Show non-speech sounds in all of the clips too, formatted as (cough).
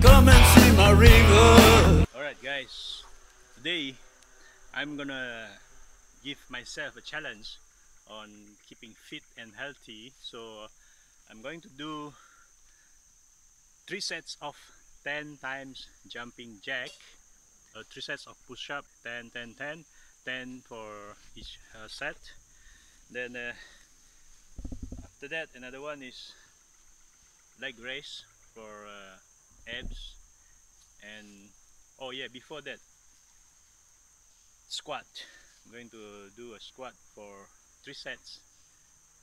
Come and see my. Alright guys, today I'm gonna give myself a challenge on keeping fit and healthy. So I'm going to do three sets of 10 times jumping jack, uh, three sets of push-up, 10, 10, 10, 10 for each uh, set. Then uh, after that another one is leg raise for uh, abs and oh yeah before that squat. I'm going to do a squat for three sets.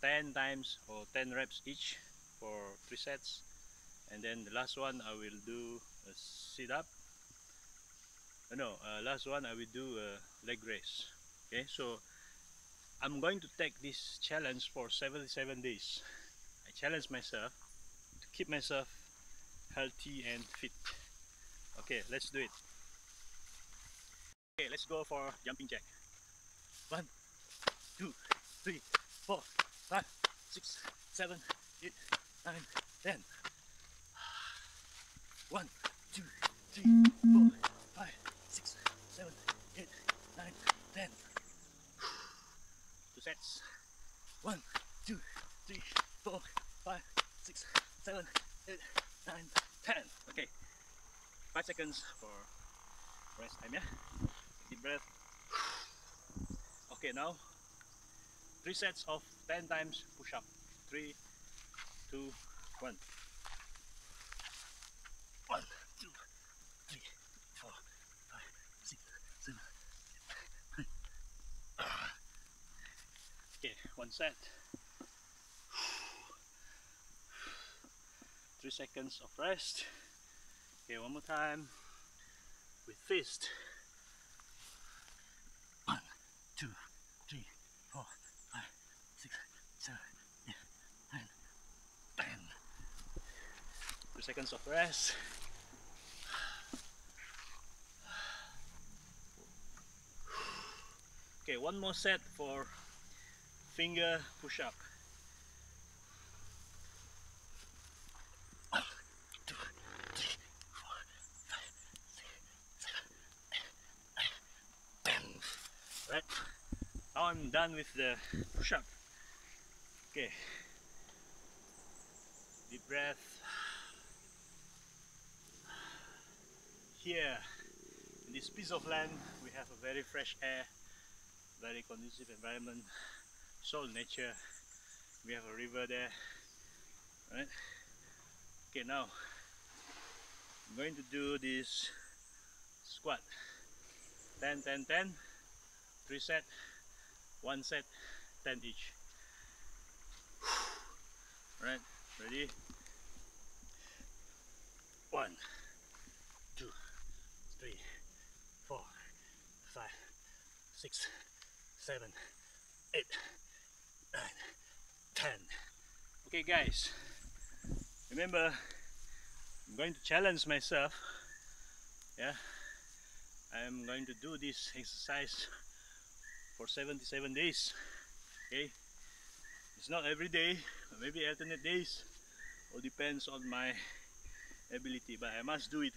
10 times or 10 reps each for three sets. And then the last one I will do a sit up no uh, last one I will do a leg raise okay so I'm going to take this challenge for 77 days I challenge myself to keep myself healthy and fit Okay, let's do it. Okay, let's go for jumping jack. One, two, three, four, five, six, seven, eight, nine, ten. (sighs) One, two, three, four, five, six, seven, eight, nine, ten. Two sets. One, two, three, four, five, six, seven, eight, nine, ten. Okay. 5 seconds for rest time yeah deep breath okay now three sets of 10 times push up Three, two. One, two, three, four, five, six, seven, eight, nine. Set three seconds of rest Okay, one more time with fist. One, two, three, four, five, six, seven, eight, nine, ten. Two seconds of rest. Okay, one more set for finger push up. Right, now I'm done with the push up. Okay, deep breath. Here, in this piece of land, we have a very fresh air, very conducive environment, soul nature. We have a river there, right? Okay, now I'm going to do this squat. 10 10 10 three set one set 10 each. Right ready? One two three four five six seven eight okay guys. Remember I'm going to challenge myself. Yeah. I'm going to do this exercise for 77 days. Okay? It's not every day maybe alternate days. Or depends on my ability but I must do it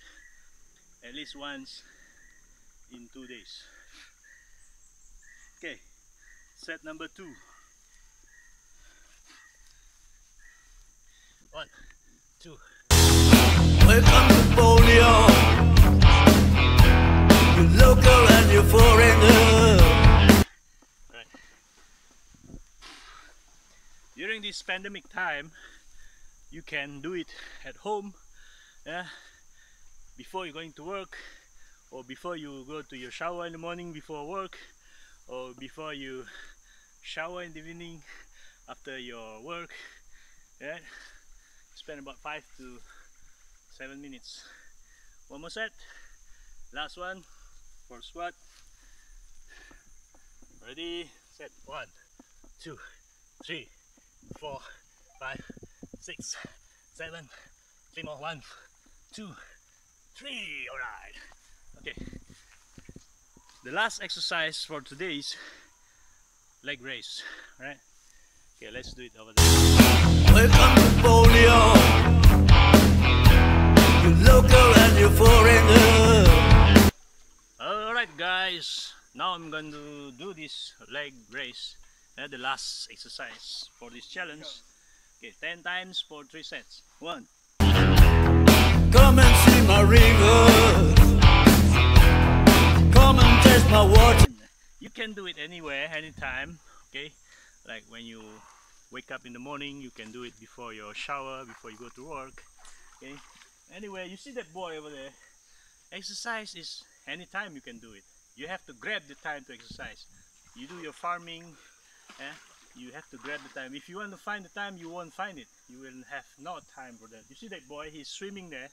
at least once in two days. Okay. Set number two one two Welcome to Polio. You local and you foreigner. During this pandemic time, you can do it at home, yeah, before you're going to work, or before you go to your shower in the morning before work, or before you shower in the evening after your work. Yeah, spend about five to seven minutes. One more set. Last one for squat. Ready, set. One, two, three, four, five, six, seven. Three more. One, two, three. All right. Okay. The last exercise for today is leg raise Alright? Okay, let's do it over there. Welcome to polio. You local and you foreigner. Alright guys, now I'm going to do this leg raise. Uh, the last exercise for this challenge. Okay, 10 times for 3 sets. 1, Come and see my river. Come and taste my water. you can do it anywhere, anytime. Okay, like when you wake up in the morning, you can do it before your shower, before you go to work. Okay, anyway, you see that boy over there. Exercise is anytime you can do it. You have to grab the time to exercise. You do your farming, eh? you have to grab the time. If you want to find the time, you won't find it. You will have no time for that. You see that boy? He's swimming there.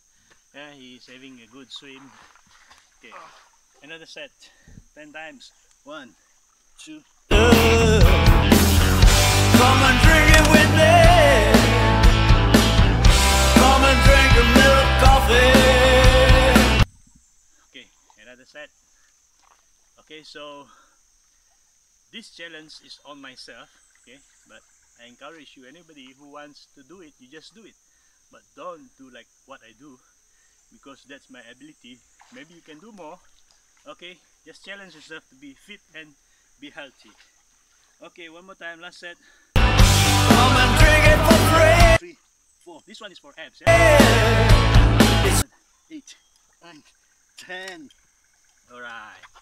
Yeah, he's having a good swim. Okay, another set, ten times. One, two. Another set. Okay, so this challenge is on myself. Okay, but I encourage you, anybody who wants to do it, you just do it. But don't do like what I do because that's my ability. Maybe you can do more. Okay, just challenge yourself to be fit and be healthy. Okay, one more time, last set. Come and drink it for free. Three, four. This one is for abs. Yeah? Eight, nine, ten. Alright.